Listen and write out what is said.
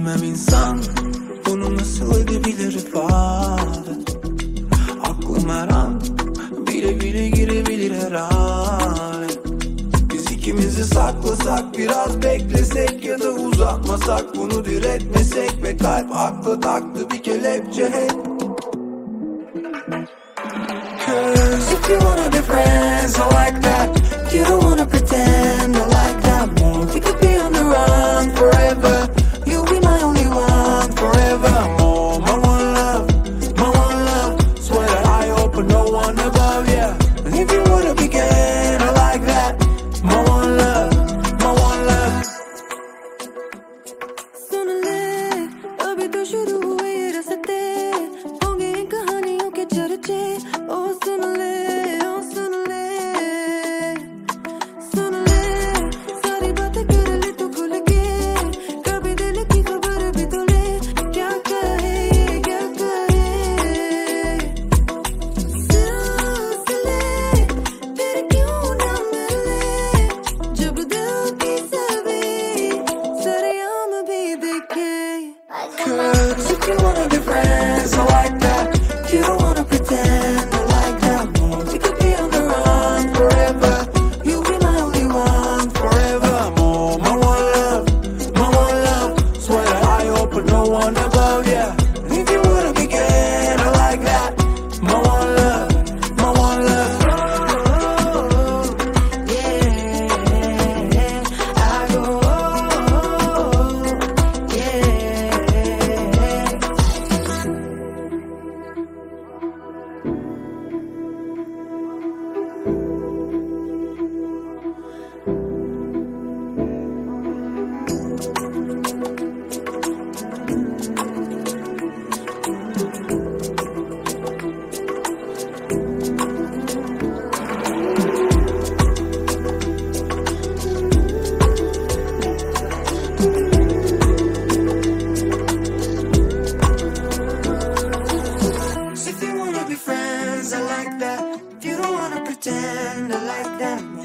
Bilmem insan bunu nasıl edebilir ifade Aklım her an bile bile girebilir herhalde Biz ikimizi saklasak biraz beklesek ya da uzatmasak bunu diretmesek Ve kalp aklı taktı bir kelepçe hep. Cause if you wanna be friends you wanna do I like that.